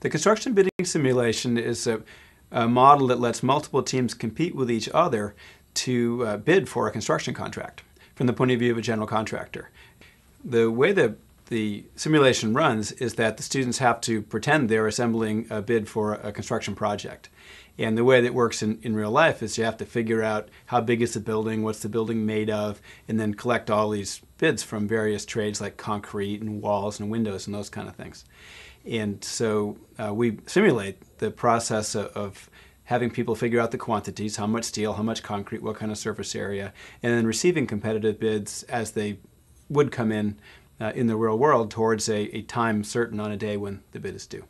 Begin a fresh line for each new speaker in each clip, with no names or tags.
The construction bidding simulation is a, a model that lets multiple teams compete with each other to uh, bid for a construction contract from the point of view of a general contractor. The way the the simulation runs is that the students have to pretend they're assembling a bid for a construction project. And the way that works in, in real life is you have to figure out how big is the building, what's the building made of, and then collect all these bids from various trades like concrete and walls and windows and those kind of things. And so uh, we simulate the process of, of having people figure out the quantities, how much steel, how much concrete, what kind of surface area, and then receiving competitive bids as they would come in uh, in the real world towards a, a time certain on a day when the bid is due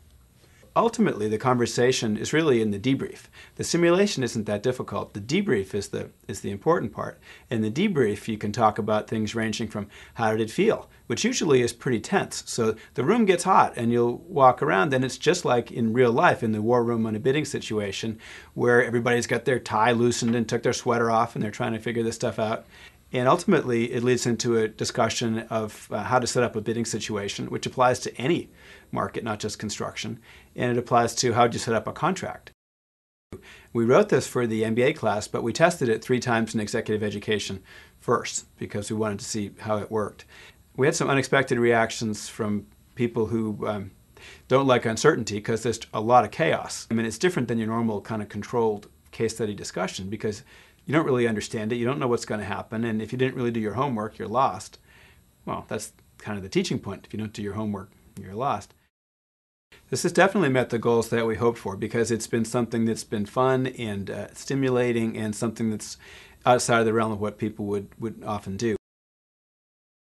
ultimately the conversation is really in the debrief. The simulation isn't that difficult. The debrief is the is the important part. In the debrief, you can talk about things ranging from how did it feel, which usually is pretty tense. So the room gets hot and you'll walk around and it's just like in real life in the war room on a bidding situation where everybody's got their tie loosened and took their sweater off and they're trying to figure this stuff out. And ultimately, it leads into a discussion of uh, how to set up a bidding situation, which applies to any market, not just construction. And it applies to how do you set up a contract. We wrote this for the MBA class, but we tested it three times in executive education first because we wanted to see how it worked. We had some unexpected reactions from people who um, don't like uncertainty because there's a lot of chaos. I mean, it's different than your normal kind of controlled case study discussion because you don't really understand it, you don't know what's going to happen, and if you didn't really do your homework, you're lost. Well, that's kind of the teaching point. If you don't do your homework, you're lost. This has definitely met the goals that we hoped for because it's been something that's been fun and uh, stimulating and something that's outside of the realm of what people would, would often do.